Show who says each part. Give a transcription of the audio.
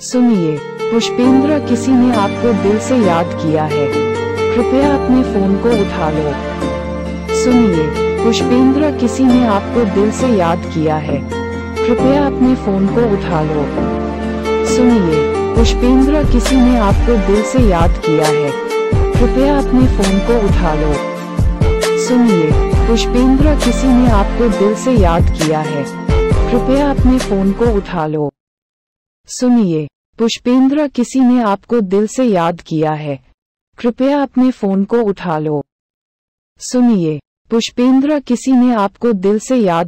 Speaker 1: सुनिए, पुष्पेंद्र किसी ने आपको दिल से याद किया है। कृपया अपने फ़ोन को उठा लो। सुनिए, पुष्पेंद्र किसी ने आपको दिल से याद किया है। कृपया अपने फ़ोन को उठा लो। सुनिए, पुष्पेंद्र किसी ने आपको दिल से याद किया है। कृपया अपने फ़ोन को उठा लो। सुनिए, पुष्पेंद्र किसी ने आपको दिल से याद किया है। कृपया अपने फ़ोन को उठा लो। सुनिए, पुष्पेंद्र किसी ने आपको दिल से याद किया है। कृपया अपने फ़ोन को उठा लो। सुनिए, पुष्पेंद्र किसी ने आपको दिल से याद